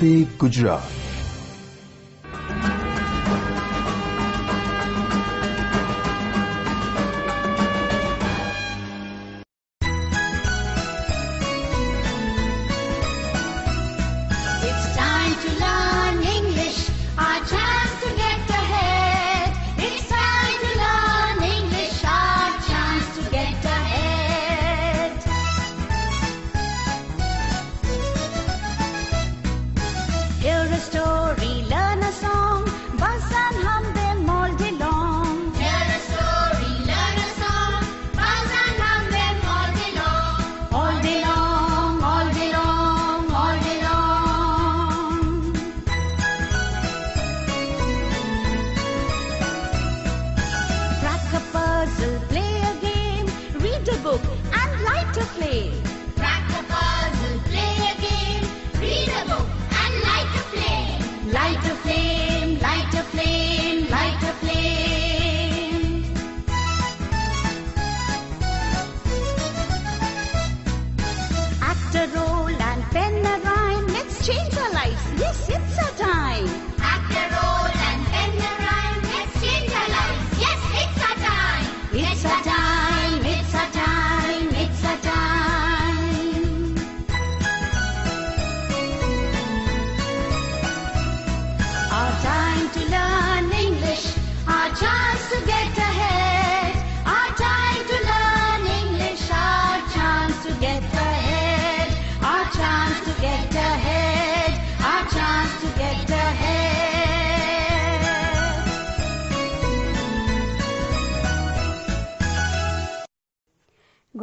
વંદે Gujarat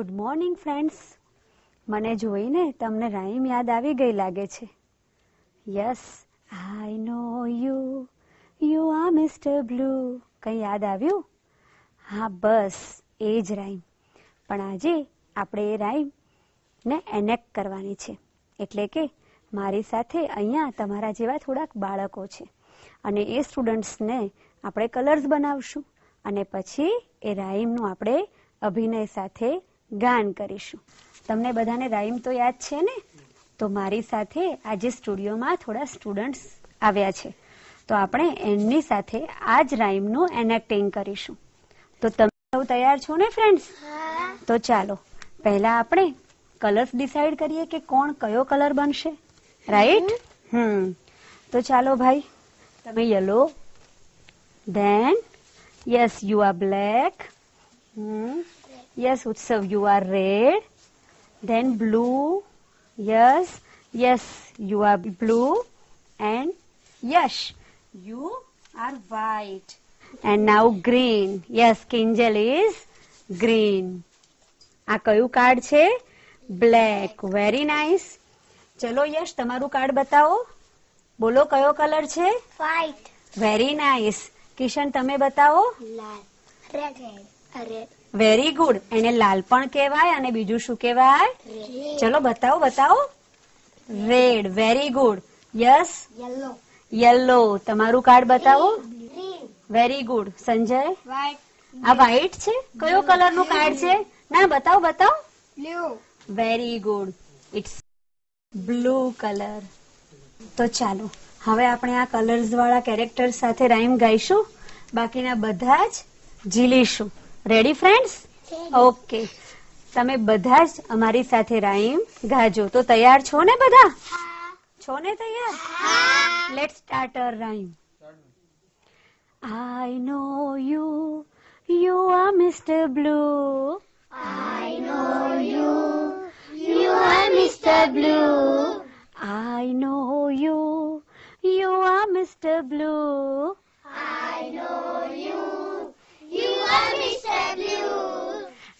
good morning friends મને જોઈને તમને રાઈમ યાદ આવી ગઈ લાગે છે. Yes I know you you are mister blue કંઈ યાદ આવ્યું? હા, બસ, એ જ રાઈમ. પણ આજે આપણે એ રાઈમ ને એનેક્ટ કરવાની છે. એટલે કે મારી સાથે અહીંયા તમારા જેવા થોડાક બાળકો છે. અને એ સ્ટુડન્ટ્સને આપણે કલર્સ બનાવશું. અને પછી એ રાઈમનું આપણે અભિનય સાથે ગાન કરીશું. તમને બધાને રાઈમ તો યાદ છે ને? તો મારી સાથે આજે સ્ટુડિયોમાં થોડા સ્ટુડન્ટ્સ આવ્યા છે. તો આપણે એમની સાથે આ જ રાઈમનું એનેક્ટિંગ કરીશું. તો તમે સૌ તૈયાર છો ને ફ્રેન્ડ્સ તો ચાલો પહેલા આપણે કલર્સ ડિસાઈડ કરીએ કે કોણ કયો કલર બનશે. Right hmm. તો ચાલો ભાઈ તમે yellow then yes you are black yes Utsav you are red then blue. Yes yes you are blue. And Yash you are white. And now green. Yes Kinjal is green. આ કયું card છે? Black very nice ચલો યશ તમારું card બતાવો. બોલો કયો colour છે? White very nice Kishan તમે બતાવો. લાલ, red, red, વેરી ગુડ એને લાલ પણ કહેવાય અને બીજું શું કહેવાય? ચલો બતાવો બતાવો. Red very good yes yellow yellow તમારું કાર્ડ બતાવો. Very good Sanjay? આ વ્હાઈટ છે? કયો કલરનું કાર્ડ છે? ના બતાવો બતાવો. Very good it's blue colour તો ચાલો હવે આપણે આ કલર્સ વાળા કેરેક્ટર સાથે રાઈમ ગાઈશું. બાકીના બધા જ ઝીલીશું. રેડી ફ્રેન્ડ્સ ઓકે તમે બધા જ અમારી સાથે રાઈમ ગાજો. તો તૈયાર છો ને બધા? છો ને તૈયાર? Let start our rhyme I know you you are mister blue I know you you are mister blue I know you you are mister blue I know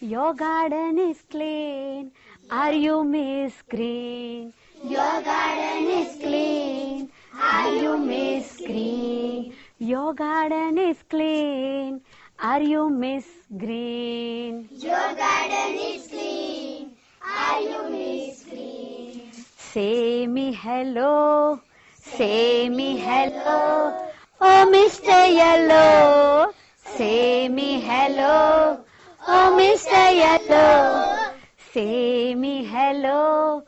Your garden is clean. Are you Miss Green? Your garden is clean. Are you Miss Green? Your garden is clean. Are you Miss Green? Your garden is clean. Are you Miss Green? Say me hello. Say me hello. Oh, Mr. Yellow. Say me hello. Oh, Mr. Yellow. Say me hello.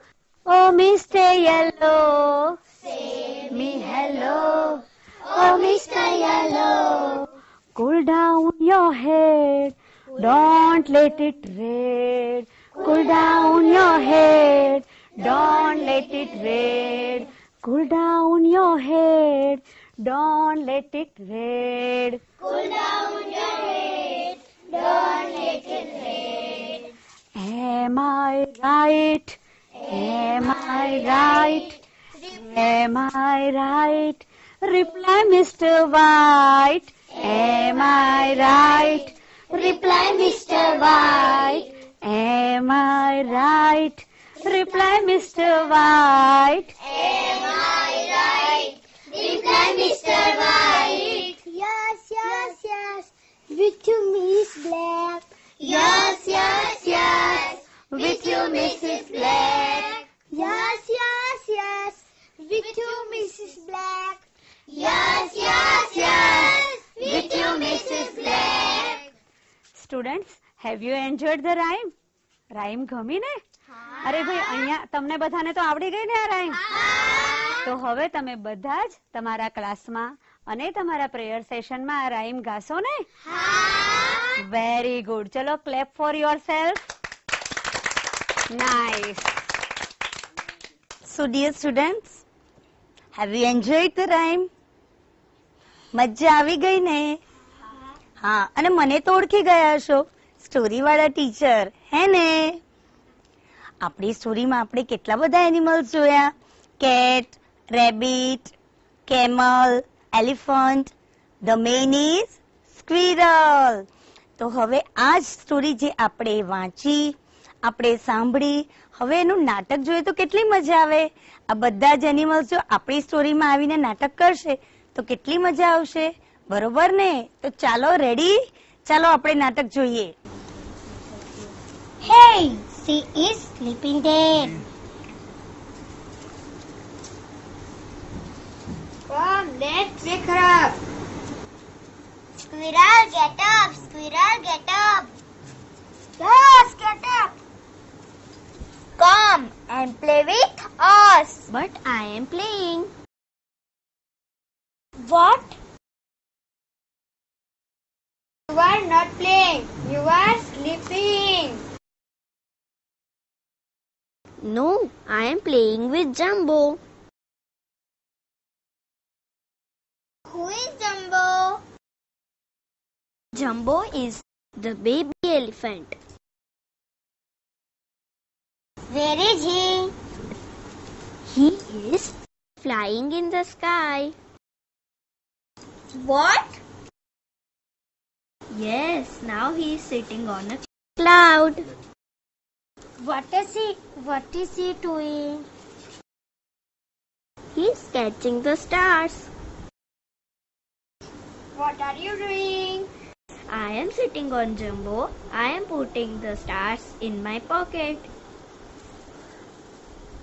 Oh, Mr. Yellow. Say me hello. Oh, Mr. Yellow. Cool down your head, don't let it rain. Cool down your head, don't let it rain. Cool down your head, don't let it rain. Cool down your head. Don't let it rain. Am I right? Am I right? Am I right? Reply, Mr. White. Am I right? Reply, Mr. White. Am I right? Reply, Mr. White. Am I right? Reply, Mr. White. Yes, yes, yes. With you, Miss Black. Yes, yes, yes. With you, Mrs. Black. Yes, yes, yes. With you, Mrs. Black. Yes, yes, yes. With you, Mrs. Black. Students, have you enjoyed the rhyme? Rhyme ગમી ને અરે ભાઈ અહીંયા તમને બધાને તો આવડી ગઈ ને આ રાઇમ તો હવે તમે બધા જ તમારા ક્લાસમાં અને તમારા પ્રેયર સેશનમાં આ રાઇમ ગાશો ને? વેરી ગુડ ચલો clap for yourself nice so dear students have you enjoy the rhyme મજા આવી ગઈ ને? હા અને મને તો ઓળખી ગયા છો સ્ટોરી વાળા ટીચર હે ને? આપણી સ્ટોરીમાં આપણે કેટલા બધા એનિમલ્સ જોયા? Cat rabbit camel elephant the main is squirrel તો હવે આ જ સ્ટોરી જે આપણે વાંચી આપણે સાંભળી હવે એનું નાટક જોઈએ તો કેટલી મજા આવે. આ બધા જ એનિમલ્સ જો આપણી સ્ટોરીમાં આવીને નાટક કરશે તો કેટલી મજા આવશે? બરોબર ને? તો ચાલો રેડી ચાલો આપણે નાટક જોઈએ. Hey, she is sleeping there. Come, let's wake her up. Squirrel, get up. Squirrel, get up. Yes, get up. Come and play with us. But I am playing. What? You are not playing. You are sleeping. No, I am playing with Jumbo. Who is Jumbo? Jumbo is the baby elephant. Where is he? He is flying in the sky. What? Yes, now he is sitting on a cloud. What is he? What is he doing? He's catching the stars. What are you doing? I am sitting on Jumbo. I am putting the stars in my pocket.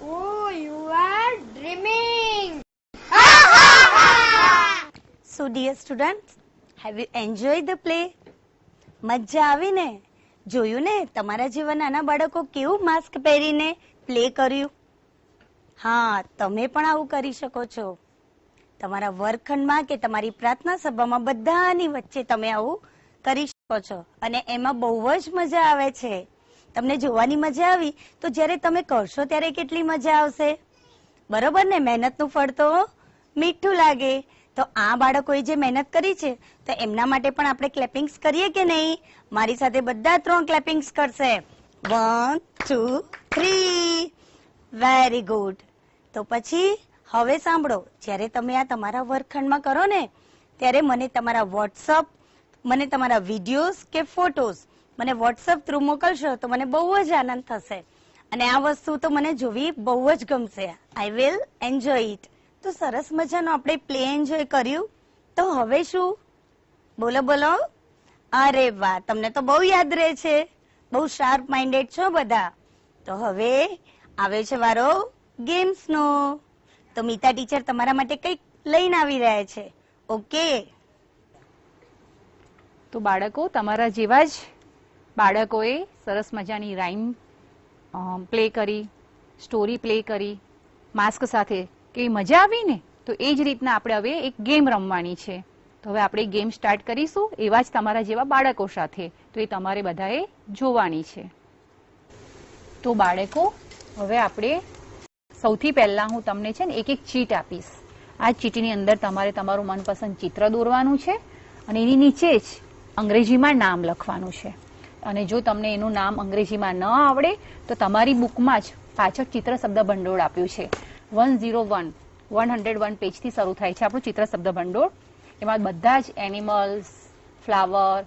Oh, you are dreaming. so, dear students, have you enjoyed the play? મજા આવી ને જોયું ને તમારા જેવા નાના બાળકો કેવું માસ્ક પહેરીને પ્લે કર્યું હા તમે પણ આવું કરી શકો છો તમારા વર્ગખંડમાં કે તમારી પ્રાર્થના સભામાં બધાની વચ્ચે તમે આવું કરી શકો છો. અને એમાં બહુ જ મજા આવે છે. તમને જોવાની મજા આવી તો જ્યારે તમે કરશો ત્યારે કેટલી મજા આવશે? બરોબર ને? મહેનતનું ફળ તો મીઠું લાગે. તો આ બાળકોએ જે મહેનત કરી છે, તો એમના માટે પણ આપણે ક્લેપિંગ્સ કરીએ કે નહીં? મારી સાથે બધા ત્રણ ક્લેપિંગ્સ કરશે. One two three very good તો પછી હવે સાંભળો, જ્યારે તમે આ તમારા વર્ગખંડમાં કરો ને, ત્યારે મને તમારા વોટ્સઅપ મને તમારા વિડીયોઝ કે ફોટોઝ મને વોટ્સઅપ થ્રુ મોકલશો તો મને બહુ જ આનંદ થશે. અને આ વસ્તુ તો મને જોવી બહુ જ ગમશે. આઈ વિલ એન્જોય ઇટ તો સરસ મજાનો આપણે પ્લે એન્જોય કર્યું. તો હવે શું? બોલો બોલો. અરે વાહ, તમને તો બહુ યાદ રહે છે. બહુ શાર્પ માઇન્ડેડ છો બધા. તો હવે આવે છે વારો ગેમ્સ નો તો મીતા ટીચર તમારા માટે કંઈક લઈને આવી રહ્યા છે. ઓકે? તો બાળકો, તમારા જેવા જ બાળકોએ સરસ મજાની રાઇમ પ્લે કરી, સ્ટોરી પ્લે કરી, માસ્ક સાથે. કે મજા આવી ને, તો એ જ રીતના આપણે હવે એક ગેમ રમવાની છે. તો હવે આપણે ગેમ સ્ટાર્ટ કરીશું એવા જ તમારા જેવા બાળકો સાથે. તો એ તમારે બધાએ જોવાની છે. તો બાળકો, હવે આપણે સૌથી પહેલા હું તમને છે ને એક એક ચીટ આપીશ. આ ચીટની અંદર તમારે તમારું મનપસંદ ચિત્ર દોરવાનું છે અને એની નીચે જ અંગ્રેજીમાં નામ લખવાનું છે. અને જો તમને એનું નામ અંગ્રેજીમાં ન આવડે, તો તમારી બુકમાં જ પાછળ ચિત્ર શબ્દ ભંડોળ આપ્યું છે. One zero one one hundred one પેજથી શરૂ થાય છે આપણું ચિત્ર શબ્દ ભંડોળ. એમાં બધા જ એનિમલ્સ, ફ્લાવર,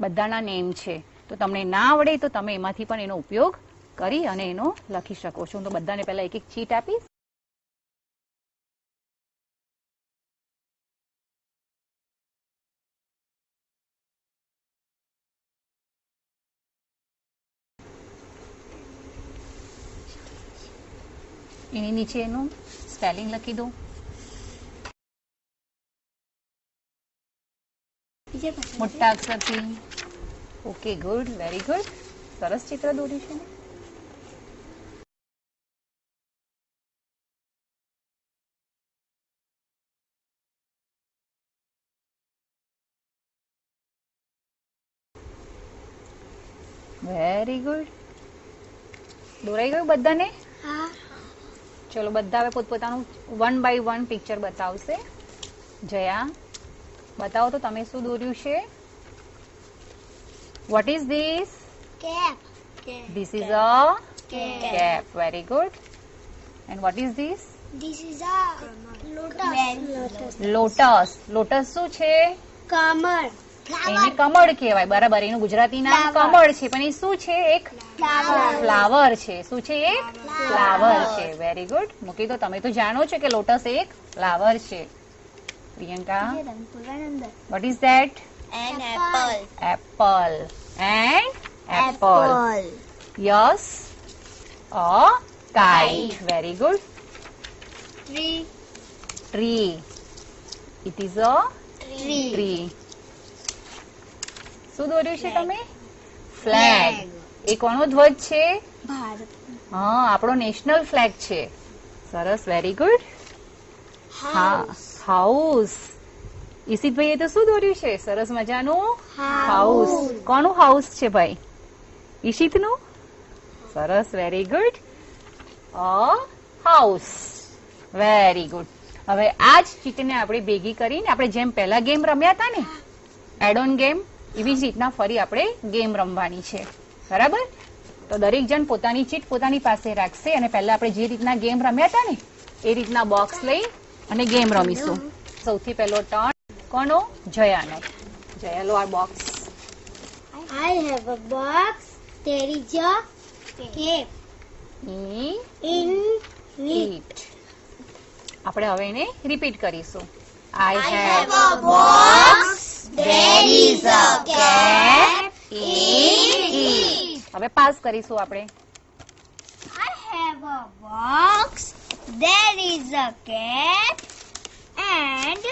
બધાના નેમ છે. તો તમને ના આવડે તો તમે એમાંથી પણ એનો ઉપયોગ કરી અને એનો લખી શકો છો. હું તો બધાને પહેલા એક એક ચીટ આપીશ. એની નીચે એનું સ્પેલિંગ લખી દો મોટા અક્ષરથી. ઓકે ગુડ વેરી ગુડ સરસ ચિત્ર દોર્યું છે વેરી ગુડ દોરાઈ ગયું બધાને? હા. ચલો બધા હવે પોતપોતાનું વન બાય વન પિક્ચર બતાવશે. જયા બતાવો તો તમે શું દોર્યું છે? What is this cap this is a cap very good and what is this this is a lotus lotus lotus શું છે? Kamal. એને કમળ કહેવાય બરાબર એનું ગુજરાતી નામ કમળ છે. પણ એ શું છે? એક ફ્લાવર છે. શું છે? એક ફ્લાવર છે. વેરી ગુડ મૂકી તો તમે તો જાણો છો કે લોટસ એક ફ્લાવર છે. Priyanka? What is that An apple apple and apple yes A kite. Very good. Tree. Tree. It is a Tree. tree. શું દોર્યું છે તમે? ફ્લેગ એ કોનો ધ્વજ છે? ભારત. હા આપણો નેશનલ ફ્લેગ છે. સરસ વેરી ગુડ હા હાઉસ ઈશિતભાઈએ તો શું દોર્યું છે? સરસ મજાનું? હાઉસ કોનું હાઉસ છે ભાઈ? ઈશિતનું? સરસ very good a house very good હવે આ જ ચીટને આપણે ભેગી કરીને આપણે જેમ પહેલા ગેમ રમ્યા હતા ને એડ ઓન ગેમ એવી જ રીતના ફરી આપણે ગેમ રમવાની છે. બરાબર? તો દરેક જણ પોતાની ચીટ પોતાની પાસે રાખશે અને પહેલા આપણે જે રીતના ગેમ રમ્યા હતા ને એ રીતના બોક્સ લઈ અને ગેમ રમીશું. સૌથી પહેલો ટર્ન કોનો? જયાનો. જયા લો આ box I have a box There is a cape. ઈ In ઈટ આપણે હવે એને રિપીટ કરીશું. I have a box. There is a cat in it. હવે પાસ કરીશું આપણે I have a box. There is a cat and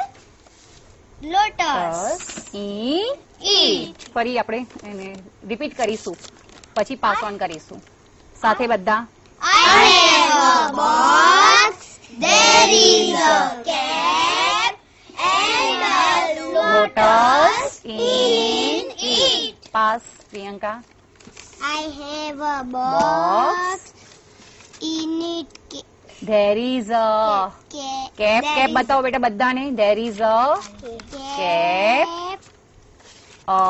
lotus. in it ફરી આપણે એને રિપીટ કરીશું પછી પાસ ઓન કરીશું સાથે બધા I have a box. There is a cat lotus in it. Pass Priyanka I have a box. In it There is a a Cap cap बेटा cap ने. બતાવો બેટા બધાને there is a cap, a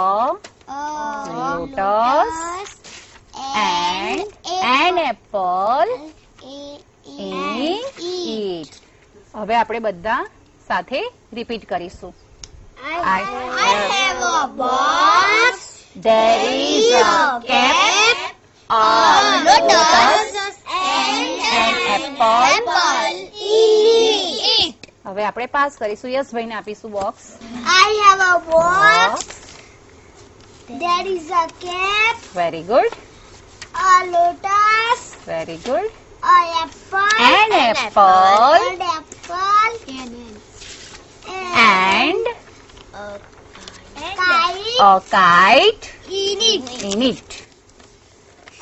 Lotus and and apple apple in it હવે આપણે બધા સાથે repeat કરીશું I, I have a box. There is a cap a lotus and an an apple. apple in it. હવે આપણે pass કરીશું યશભાઈને આપીશું box I have a box. There is a cap, very good a lotus, very good a apple, An apple. an apple, and kite a kite in it. In it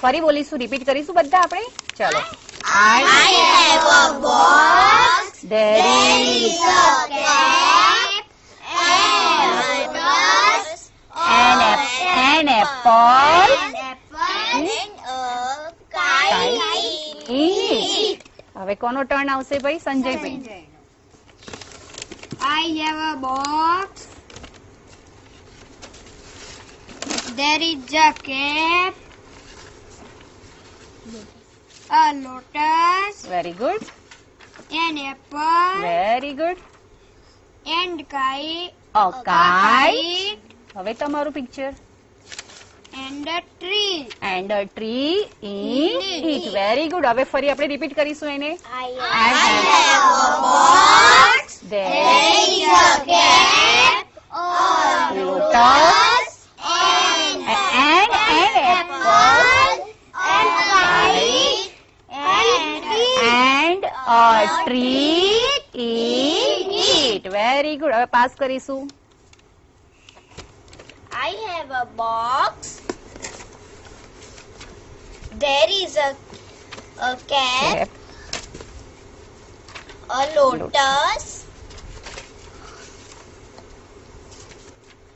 ફરી બોલીશું repeat કરીશું બધા આપણે ચલો I have a box. There There is is a cap and a dust. an, ap- an apple. An apple and a kite. Eat. હવે કોનો turn આવશે ભાઈ સંજયભાઈ I have a box. There is a cap, a lotus, very good an apple, very good and kite, a kite હવે તમારું picture and a tree. And a tree in it very good હવે ફરી આપણે repeat કરીશું એને I have a box. There There is a cap, a lotus and and an apple and kite and tree. and a tree in it very good હવે pass કરીશું I have a box. There is a a cap, a lotus,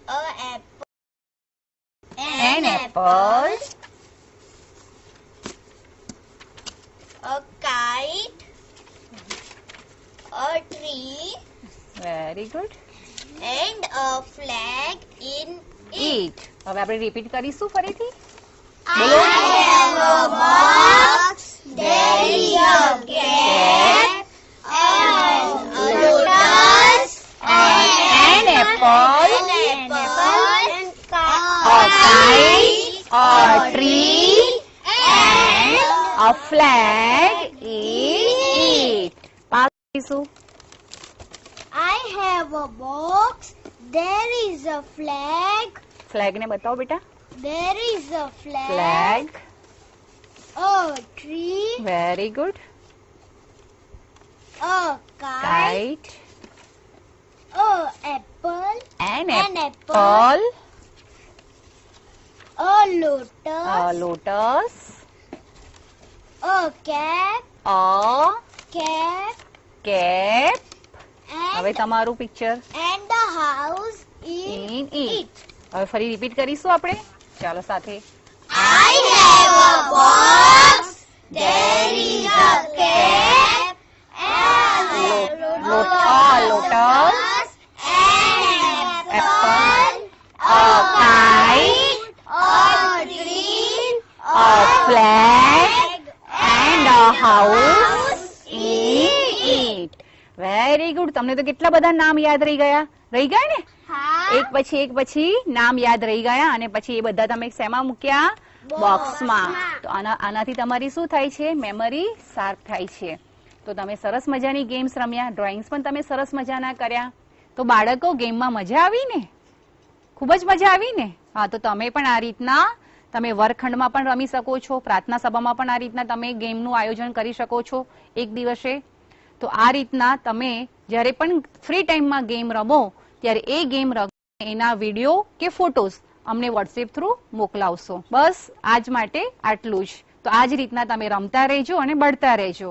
a apple, an apple a Very good and a flag in it. It હવે આપણે repeat કરીશું ફરીથી I have a box. There is a cap and a lotus an apple an apple and a kite a tree and a flag in it pass કરીશું I have a box. There is a flag. Flag ने बताओ बेटा. There is a flag. Flag. A tree. Very good. A kite. kite. A apple. An, an apple. apple. A lotus. A lotus. A cap. A cap. Cap. હવે તમારું picture house in in it હવે ફરી repeat કરીશું આપણે ચાલો સાથે. There is a cap and a Lot- a lotus and apple a kite a tree, a flag and a house in it very good તમને તો કેટલા બધા નામ યાદ રહી ગયા? રહી ગયા ને? એક પછી એક પછી નામ યાદ રહી ગયા અને પછી એ બધા તમે શેમાં મૂક્યા? બોક્સમાં તો આના આનાથી તમારી શું થાય છે? મેમરી શાર્પ થાય છે. તો તમે સરસ મજાની ગેમ્સ રમ્યા. ડ્રોઈંગ્સ પણ તમે સરસ મજાના કર્યા. તો બાળકો ગેમમાં મજા આવી ને? ખૂબ જ મજા આવી ને? હા તો તમે પણ આ રીતના તમે વર્ગખંડમાં પણ રમી શકો છો. પ્રાર્થના સભામાં પણ આ રીતના તમે ગેમનું આયોજન કરી શકો છો. એક દિવસે તો આ રીતના તમે જ્યારે પણ ફ્રી ટાઈમમાં ગેમ રમો, ત્યારે એ ગેમ એના વીડિયો કે ફોટોઝ અમને વોટ્સએપ થ્રુ મોકલાવશો. બસ, આજ માટે આટલું જ. તો આ જ રીતના તમે રમતા રહેજો અને બળતા રહેજો.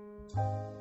Música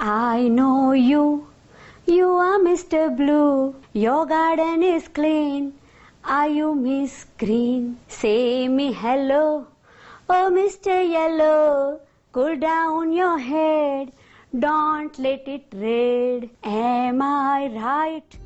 I know you. You are Mr. Blue. Your garden is clean. Are you Miss Green? Say me hello. Oh, Mr. Yellow. Cool down your head. Don't let it red. Am I right?